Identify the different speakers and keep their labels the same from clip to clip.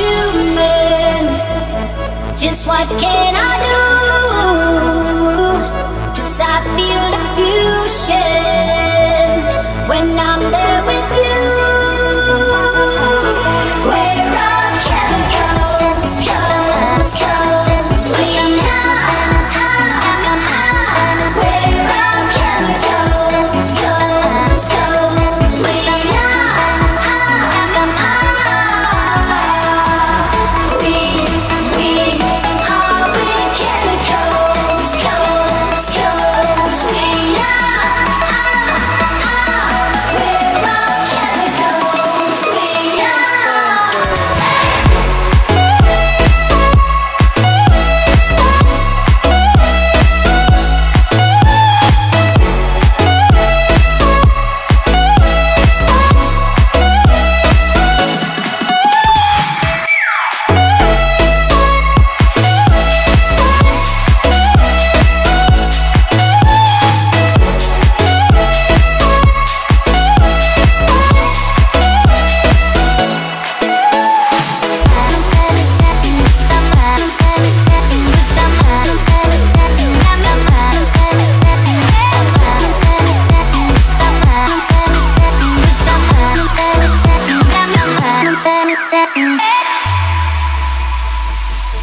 Speaker 1: Human. Just what can I do? Cause I feel the fusion when I'm there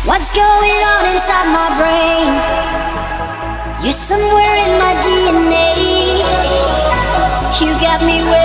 Speaker 1: What's going on inside my brain? You're somewhere in my DNA. You got me where